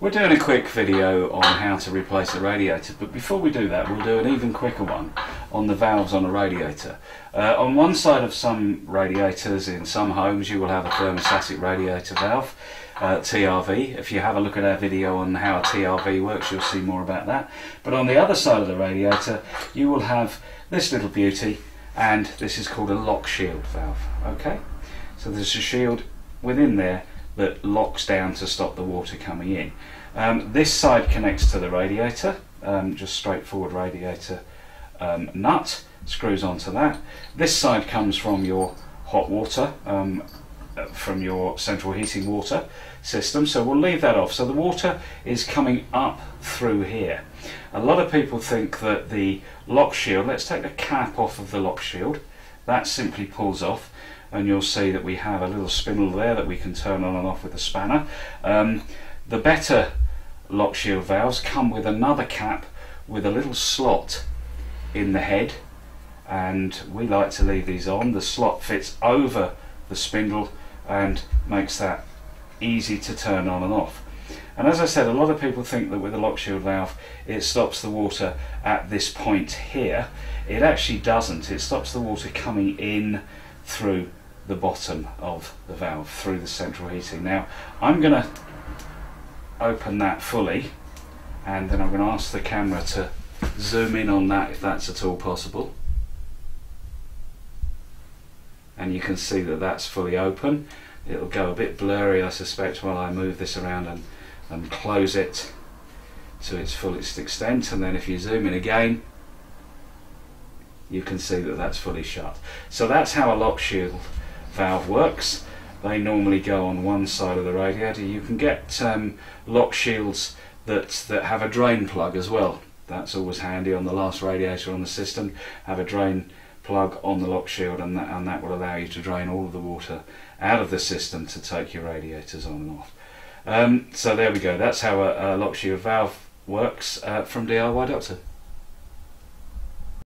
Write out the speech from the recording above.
We're doing a quick video on how to replace a radiator, but before we do that, we'll do an even quicker one on the valves on a radiator. Uh, on one side of some radiators in some homes, you will have a thermostatic radiator valve, uh, TRV. If you have a look at our video on how a TRV works, you'll see more about that. But on the other side of the radiator, you will have this little beauty, and this is called a lock shield valve. Okay, so there's a shield within there that locks down to stop the water coming in. Um, this side connects to the radiator, um, just straightforward radiator um, nut, screws onto that. This side comes from your hot water, um, uh, from your central heating water system, so we'll leave that off. So the water is coming up through here. A lot of people think that the lock shield, let's take the cap off of the lock shield, that simply pulls off and you'll see that we have a little spindle there that we can turn on and off with a spanner. Um, the better lock shield valves come with another cap with a little slot in the head and we like to leave these on. The slot fits over the spindle and makes that easy to turn on and off. And as I said, a lot of people think that with a lock shield valve it stops the water at this point here. It actually doesn't. It stops the water coming in through the bottom of the valve through the central heating. Now I'm going to open that fully and then I'm going to ask the camera to zoom in on that if that's at all possible and you can see that that's fully open it'll go a bit blurry I suspect while I move this around and, and close it to its fullest extent and then if you zoom in again you can see that that's fully shut so that's how a lock shield valve works. They normally go on one side of the radiator. You can get um, lock shields that, that have a drain plug as well. That's always handy on the last radiator on the system. Have a drain plug on the lock shield and that, and that will allow you to drain all of the water out of the system to take your radiators on and off. Um, so there we go, that's how a, a lock valve works uh, from DIY Doctor.